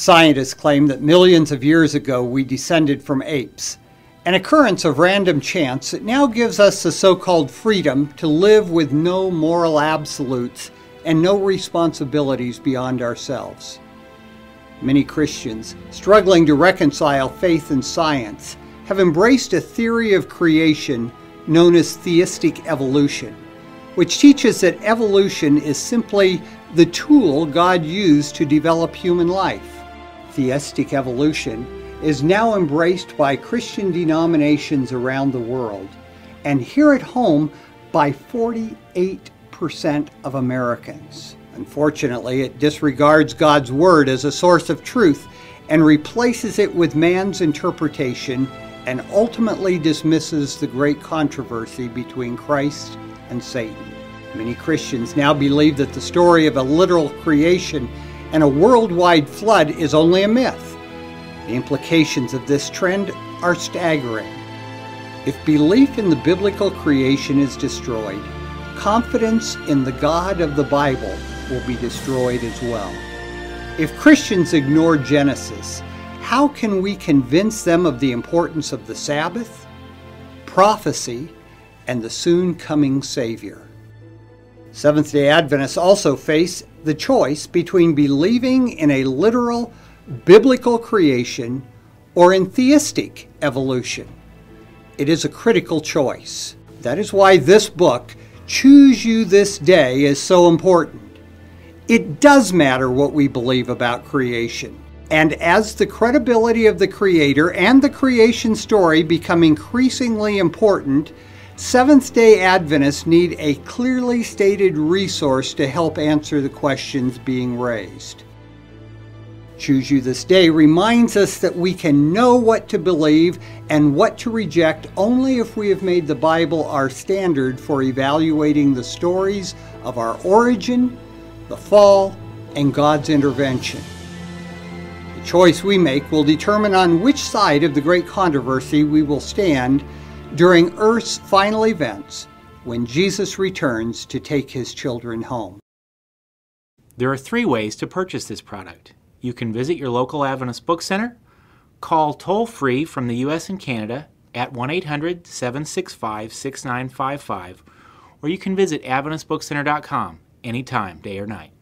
Scientists claim that millions of years ago we descended from apes, an occurrence of random chance that now gives us the so called freedom to live with no moral absolutes and no responsibilities beyond ourselves. Many Christians, struggling to reconcile faith and science, have embraced a theory of creation known as theistic evolution, which teaches that evolution is simply the tool God used to develop human life. Theistic evolution is now embraced by Christian denominations around the world, and here at home by 48% of Americans. Unfortunately, it disregards God's Word as a source of truth and replaces it with man's interpretation and ultimately dismisses the great controversy between Christ and Satan. Many Christians now believe that the story of a literal creation and a worldwide flood is only a myth. The implications of this trend are staggering. If belief in the biblical creation is destroyed, confidence in the God of the Bible will be destroyed as well. If Christians ignore Genesis, how can we convince them of the importance of the Sabbath, prophecy, and the soon coming Savior? Seventh day Adventists also face the choice between believing in a literal biblical creation or in theistic evolution. It is a critical choice. That is why this book, Choose You This Day, is so important. It does matter what we believe about creation. And as the credibility of the Creator and the creation story become increasingly important, Seventh day Adventists need a clearly stated resource to help answer the questions being raised. Choose You This Day reminds us that we can know what to believe and what to reject only if we have made the Bible our standard for evaluating the stories of our origin, the fall, and God's intervention. The choice we make will determine on which side of the great controversy we will stand during Earth's final events when Jesus returns to take his children home. There are three ways to purchase this product. You can visit your local Adventist Book Center, call toll free from the U.S. and Canada at 1 800 765 6955, or you can visit AdventistBookCenter.com anytime, day or night.